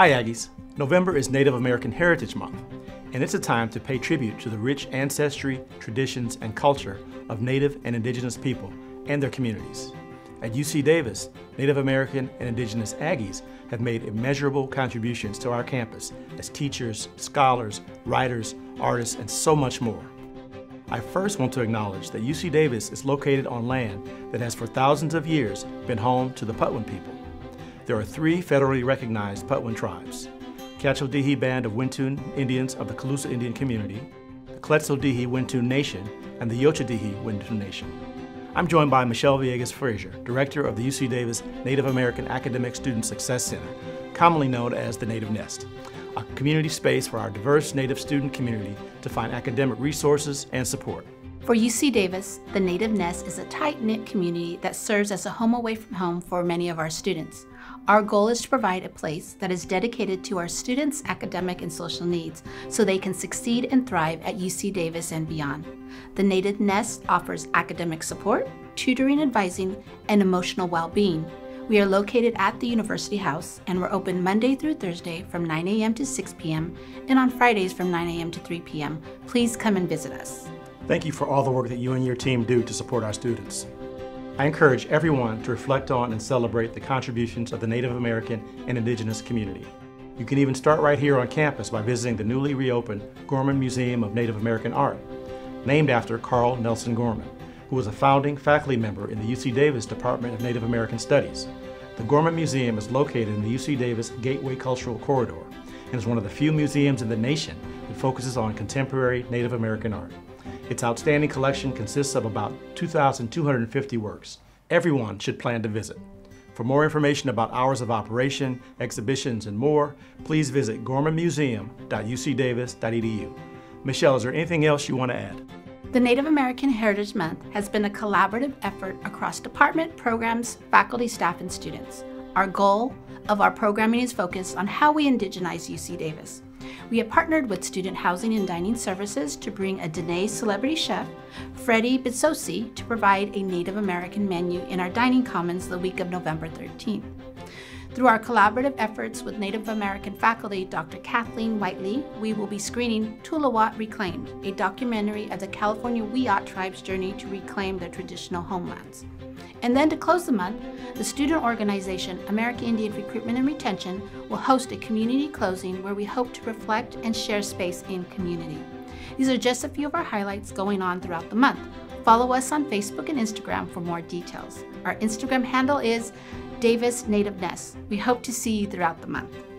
Hi Aggies. November is Native American Heritage Month, and it's a time to pay tribute to the rich ancestry, traditions, and culture of Native and Indigenous people and their communities. At UC Davis, Native American and Indigenous Aggies have made immeasurable contributions to our campus as teachers, scholars, writers, artists, and so much more. I first want to acknowledge that UC Davis is located on land that has for thousands of years been home to the Patwin people. There are three federally recognized Patwin tribes, Dehe Band of Wintun Indians of the Colusa Indian Community, the Dehe Wintun Nation, and the Dehe Wintun Nation. I'm joined by Michelle Villegas Frazier, Director of the UC Davis Native American Academic Student Success Center, commonly known as the Native Nest, a community space for our diverse Native student community to find academic resources and support. For UC Davis, the Native Nest is a tight knit community that serves as a home away from home for many of our students. Our goal is to provide a place that is dedicated to our students' academic and social needs so they can succeed and thrive at UC Davis and beyond. The Native Nest offers academic support, tutoring, advising, and emotional well being. We are located at the University House and we're open Monday through Thursday from 9 a.m. to 6 p.m. and on Fridays from 9 a.m. to 3 p.m. Please come and visit us. Thank you for all the work that you and your team do to support our students. I encourage everyone to reflect on and celebrate the contributions of the Native American and Indigenous community. You can even start right here on campus by visiting the newly reopened Gorman Museum of Native American Art, named after Carl Nelson Gorman, who was a founding faculty member in the UC Davis Department of Native American Studies. The Gorman Museum is located in the UC Davis Gateway Cultural Corridor and is one of the few museums in the nation that focuses on contemporary Native American art. Its outstanding collection consists of about 2,250 works. Everyone should plan to visit. For more information about hours of operation, exhibitions, and more, please visit gormanmuseum.ucdavis.edu. Michelle, is there anything else you want to add? The Native American Heritage Month has been a collaborative effort across department, programs, faculty, staff, and students. Our goal of our programming is focused on how we indigenize UC Davis. We have partnered with Student Housing and Dining Services to bring a Diné celebrity chef, Freddie Bitsoie, to provide a Native American menu in our dining commons the week of November 13th. Through our collaborative efforts with Native American faculty Dr. Kathleen Whiteley, we will be screening Tuluwat Reclaimed, a documentary of the California Wiyot tribe's journey to reclaim their traditional homelands. And then to close the month, the student organization American Indian Recruitment and Retention will host a community closing where we hope to reflect and share space in community. These are just a few of our highlights going on throughout the month. Follow us on Facebook and Instagram for more details. Our Instagram handle is Davis Native Nest. We hope to see you throughout the month.